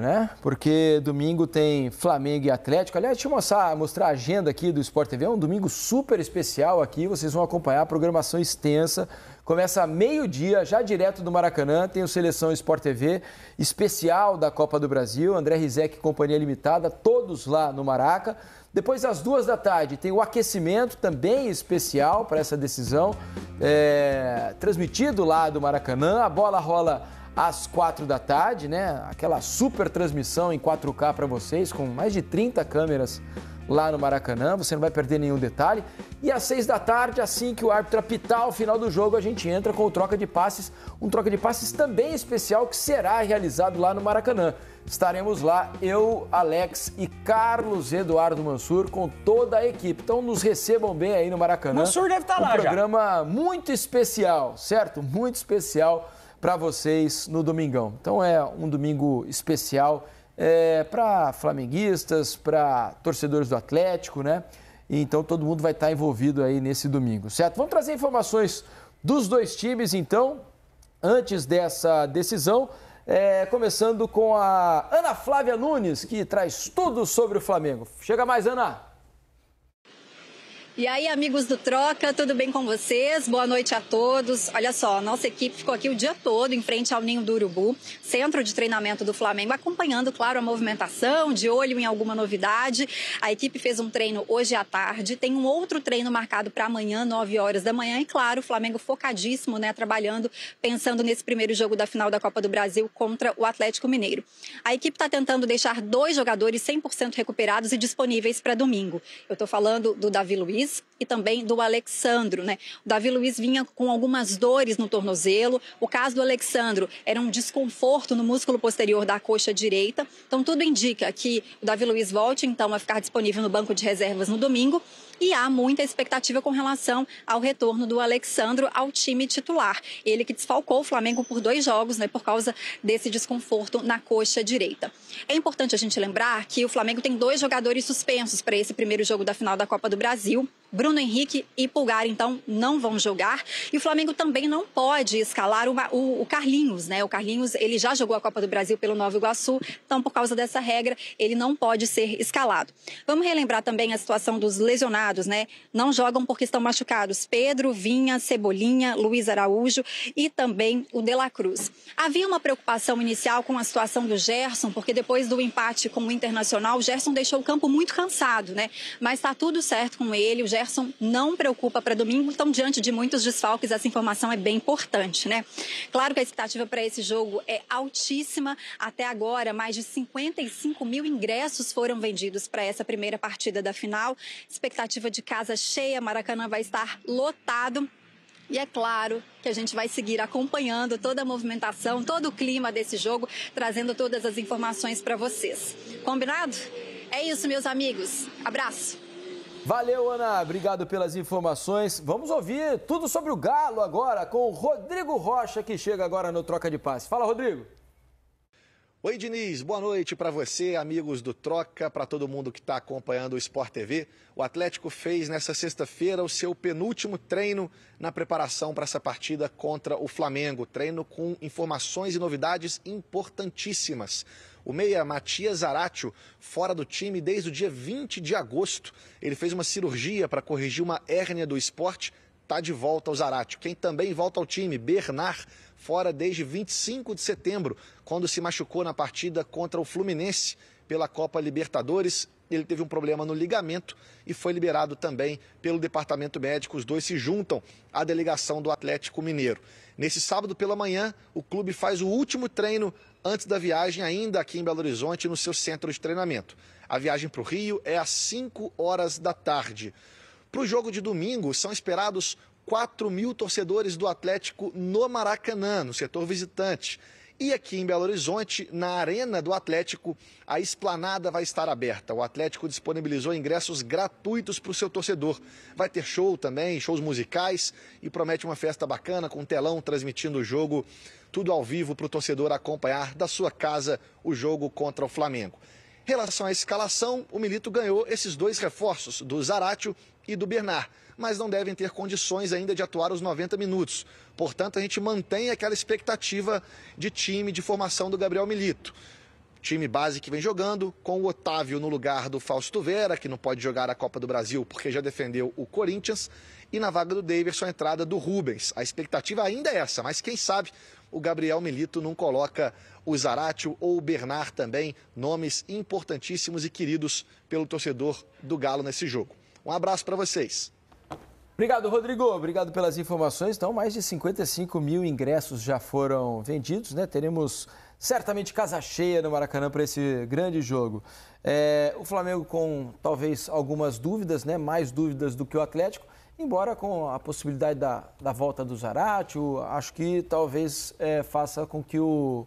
né? Porque domingo tem Flamengo e Atlético. Aliás, deixa eu mostrar, mostrar a agenda aqui do Sport TV. É um domingo super especial aqui. Vocês vão acompanhar a programação extensa. Começa meio-dia, já direto do Maracanã. Tem o Seleção Sport TV, especial da Copa do Brasil. André Rizek Companhia Limitada, todos lá no Maraca. Depois, às duas da tarde, tem o aquecimento, também especial para essa decisão, é, transmitido lá do Maracanã. A bola rola às quatro da tarde, né? Aquela super transmissão em 4K para vocês, com mais de 30 câmeras lá no Maracanã, você não vai perder nenhum detalhe. E às seis da tarde, assim que o árbitro apitar o final do jogo, a gente entra com o troca de passes, um troca de passes também especial que será realizado lá no Maracanã. Estaremos lá, eu, Alex e Carlos Eduardo Mansur, com toda a equipe. Então nos recebam bem aí no Maracanã. Mansur deve estar um lá já. Um programa muito especial, certo? Muito especial para vocês no domingão. Então é um domingo especial é, para flamenguistas, para torcedores do Atlético, né? Então todo mundo vai estar envolvido aí nesse domingo, certo? Vamos trazer informações dos dois times, então, antes dessa decisão. É, começando com a Ana Flávia Nunes, que traz tudo sobre o Flamengo. Chega mais, Ana! E aí, amigos do Troca, tudo bem com vocês? Boa noite a todos. Olha só, nossa equipe ficou aqui o dia todo em frente ao Ninho do Urubu, centro de treinamento do Flamengo, acompanhando, claro, a movimentação, de olho em alguma novidade. A equipe fez um treino hoje à tarde, tem um outro treino marcado para amanhã, 9 horas da manhã, e claro, o Flamengo focadíssimo, né, trabalhando, pensando nesse primeiro jogo da final da Copa do Brasil contra o Atlético Mineiro. A equipe está tentando deixar dois jogadores 100% recuperados e disponíveis para domingo. Eu estou falando do Davi Luiz e também do Alexandro, né? O Davi Luiz vinha com algumas dores no tornozelo. O caso do Alexandro era um desconforto no músculo posterior da coxa direita. Então tudo indica que o Davi Luiz volte então a ficar disponível no banco de reservas no domingo e há muita expectativa com relação ao retorno do Alexandro ao time titular. Ele que desfalcou o Flamengo por dois jogos, né, por causa desse desconforto na coxa direita. É importante a gente lembrar que o Flamengo tem dois jogadores suspensos para esse primeiro jogo da final da Copa do Brasil. Bruno Henrique e Pulgar, então, não vão jogar. E o Flamengo também não pode escalar o, o, o, Carlinhos, né? O Carlinhos, ele já jogou a Copa do Brasil pelo Nova Iguaçu, então, por causa dessa regra, ele não pode ser escalado. Vamos relembrar também a situação dos lesionados, né? Não jogam porque estão machucados. Pedro, Vinha, Cebolinha, Luiz Araújo e também o De La Cruz. Havia uma preocupação inicial com a situação do Gerson, porque depois do empate com o Internacional, o Gerson deixou o campo muito cansado, né? Mas está tudo certo com ele, o Gerson Gerson não preocupa para domingo, então diante de muitos desfalques essa informação é bem importante, né? Claro que a expectativa para esse jogo é altíssima. Até agora, mais de 55 mil ingressos foram vendidos para essa primeira partida da final. Expectativa de casa cheia, Maracanã vai estar lotado. E é claro que a gente vai seguir acompanhando toda a movimentação, todo o clima desse jogo, trazendo todas as informações para vocês. Combinado? É isso, meus amigos. Abraço. Valeu, Ana. Obrigado pelas informações. Vamos ouvir tudo sobre o Galo agora com o Rodrigo Rocha, que chega agora no Troca de Passe. Fala, Rodrigo. Oi, Diniz. Boa noite para você, amigos do Troca, para todo mundo que está acompanhando o Sport TV. O Atlético fez nessa sexta-feira o seu penúltimo treino na preparação para essa partida contra o Flamengo. Treino com informações e novidades importantíssimas. O meia Matias Zaratio, fora do time desde o dia 20 de agosto. Ele fez uma cirurgia para corrigir uma hérnia do esporte. Está de volta ao Zaratio. Quem também volta ao time, Bernard, fora desde 25 de setembro, quando se machucou na partida contra o Fluminense pela Copa Libertadores. Ele teve um problema no ligamento e foi liberado também pelo departamento médico. Os dois se juntam à delegação do Atlético Mineiro. Nesse sábado pela manhã, o clube faz o último treino antes da viagem, ainda aqui em Belo Horizonte, no seu centro de treinamento. A viagem para o Rio é às 5 horas da tarde. Para o jogo de domingo, são esperados 4 mil torcedores do Atlético no Maracanã, no setor visitante. E aqui em Belo Horizonte, na Arena do Atlético, a esplanada vai estar aberta. O Atlético disponibilizou ingressos gratuitos para o seu torcedor. Vai ter show também, shows musicais e promete uma festa bacana com telão transmitindo o jogo, tudo ao vivo para o torcedor acompanhar da sua casa o jogo contra o Flamengo. Relação à escalação, o Milito ganhou esses dois reforços, do Zaratio e do Bernard, mas não devem ter condições ainda de atuar os 90 minutos. Portanto, a gente mantém aquela expectativa de time, de formação do Gabriel Milito. Time base que vem jogando, com o Otávio no lugar do Fausto Vera, que não pode jogar a Copa do Brasil porque já defendeu o Corinthians, e na vaga do Davidson a entrada do Rubens. A expectativa ainda é essa, mas quem sabe o Gabriel Milito não coloca o Zaratio ou o Bernard também, nomes importantíssimos e queridos pelo torcedor do Galo nesse jogo. Um abraço para vocês. Obrigado, Rodrigo. Obrigado pelas informações. Então, mais de 55 mil ingressos já foram vendidos, né? Teremos certamente casa cheia no Maracanã para esse grande jogo. É, o Flamengo com talvez algumas dúvidas, né? Mais dúvidas do que o Atlético, embora com a possibilidade da, da volta do Zaratio, acho que talvez é, faça com que o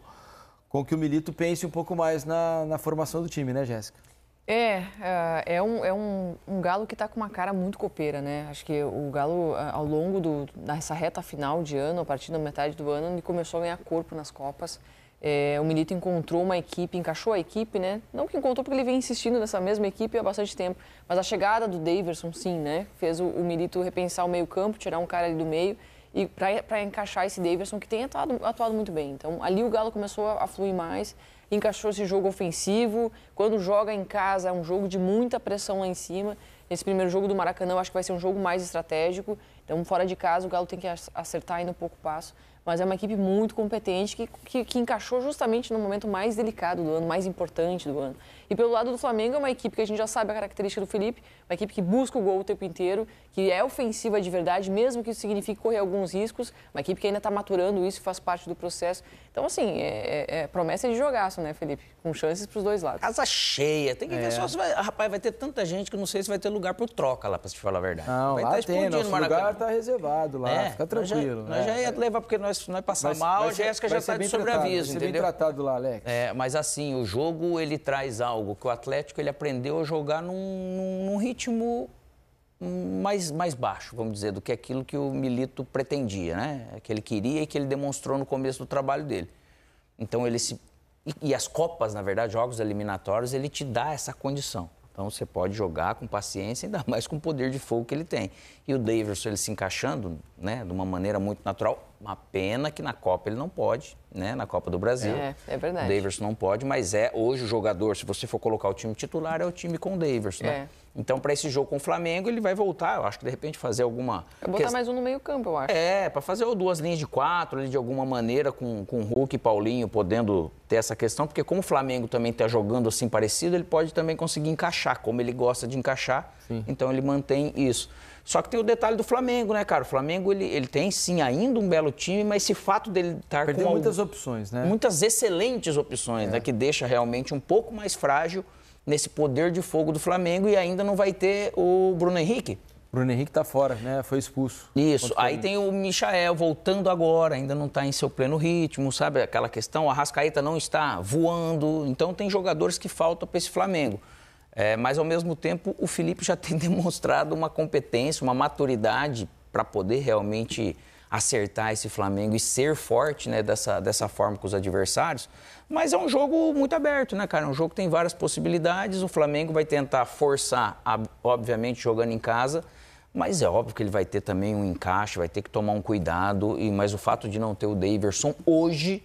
com que o Milito pense um pouco mais na, na formação do time, né, Jéssica? É, é, é um, é um, um galo que está com uma cara muito copeira, né? Acho que o galo, ao longo do, dessa reta final de ano, a partir da metade do ano, ele começou a ganhar corpo nas Copas. É, o Milito encontrou uma equipe, encaixou a equipe, né? Não que encontrou porque ele vem insistindo nessa mesma equipe há bastante tempo, mas a chegada do Daverson, sim, né? Fez o, o Milito repensar o meio campo, tirar um cara ali do meio e para encaixar esse Daverson que tem atuado, atuado muito bem. Então ali o Galo começou a, a fluir mais encaixou esse jogo ofensivo. Quando joga em casa, é um jogo de muita pressão lá em cima. Esse primeiro jogo do Maracanã, eu acho que vai ser um jogo mais estratégico. Então, fora de casa, o Galo tem que acertar ainda um pouco o passo mas é uma equipe muito competente que, que, que, encaixou justamente no momento mais delicado do ano, mais importante do ano. E pelo lado do Flamengo é uma equipe que a gente já sabe a característica do Felipe, uma equipe que busca o gol o tempo inteiro, que é ofensiva de verdade, mesmo que isso signifique correr alguns riscos, uma equipe que ainda está maturando isso, faz parte do processo. Então, assim, é, é, é promessa de jogaço, né, Felipe? Com chances para os dois lados. Casa cheia, tem que ver é. só se vai... Rapaz, vai ter tanta gente que não sei se vai ter lugar para troca lá, para te falar a verdade. Não, vai lá tá tem, nosso lugar está reservado lá, é, fica tranquilo. Nós já, nós já ia levar, porque nós, nós passar vai, mal, vai a Jéssica já está de sobreaviso, entendeu? bem tratado lá, Alex. É, mas assim, o jogo, ele traz algo que o Atlético, ele aprendeu a jogar num, num ritmo mais, mais baixo, vamos dizer, do que aquilo que o Milito pretendia, né? Que ele queria e que ele demonstrou no começo do trabalho dele. Então ele se... E, e as Copas, na verdade, jogos eliminatórios, ele te dá essa condição. Então você pode jogar com paciência, ainda mais com o poder de fogo que ele tem. E o Davidson, ele se encaixando, né, de uma maneira muito natural. Uma pena que na Copa ele não pode, né, na Copa do Brasil. É, é verdade. O Davidson não pode, mas é hoje o jogador, se você for colocar o time titular, é o time com o Davidson, né? é. né? Então, para esse jogo com o Flamengo, ele vai voltar, eu acho que de repente fazer alguma. É botar mais um no meio-campo, eu acho. É, para fazer duas linhas de quatro ali de alguma maneira, com, com Hulk e Paulinho podendo ter essa questão, porque como o Flamengo também está jogando assim parecido, ele pode também conseguir encaixar, como ele gosta de encaixar, Sim. então ele mantém isso. Só que tem o detalhe do Flamengo, né, cara? O Flamengo, ele, ele tem, sim, ainda um belo time, mas esse fato dele estar Perdeu com... muitas opções, né? Muitas excelentes opções, é. né? Que deixa realmente um pouco mais frágil nesse poder de fogo do Flamengo e ainda não vai ter o Bruno Henrique. Bruno Henrique está fora, né? Foi expulso. Isso. Aí tem o Michael voltando agora, ainda não está em seu pleno ritmo, sabe? Aquela questão, a Rascaeta não está voando. Então tem jogadores que faltam para esse Flamengo. É, mas ao mesmo tempo o Felipe já tem demonstrado uma competência, uma maturidade para poder realmente acertar esse Flamengo e ser forte né, dessa, dessa forma com os adversários. Mas é um jogo muito aberto, né, cara? É um jogo que tem várias possibilidades. O Flamengo vai tentar forçar, obviamente, jogando em casa. Mas é óbvio que ele vai ter também um encaixe, vai ter que tomar um cuidado. E Mas o fato de não ter o Daverson hoje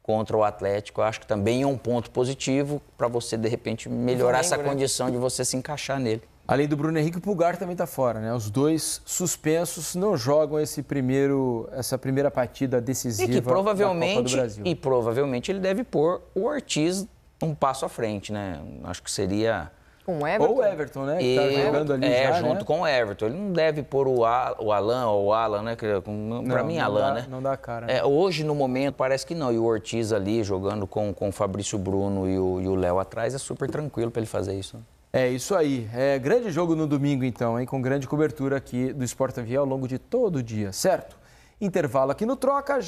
contra o Atlético, eu acho que também é um ponto positivo para você, de repente, melhorar Flamengo, essa né? condição de você se encaixar nele. Além do Bruno Henrique, o Pulgar também está fora, né? Os dois suspensos não jogam esse primeiro, essa primeira partida decisiva e que provavelmente, da Copa do Brasil. E provavelmente ele deve pôr o Ortiz um passo à frente, né? Acho que seria... Com o Everton? Ou o Everton, né? Que tá jogando ali é, já, junto né? com o Everton. Ele não deve pôr o, Al, o Alan ou o Alan, né? Para mim, Alan, dá, né? Não dá cara. Né? É, hoje, no momento, parece que não. E o Ortiz ali, jogando com, com o Fabrício Bruno e o Léo atrás, é super tranquilo para ele fazer isso. É isso aí. É grande jogo no domingo, então, hein? Com grande cobertura aqui do Sport TV ao longo de todo o dia, certo? Intervalo aqui no Troca. Já...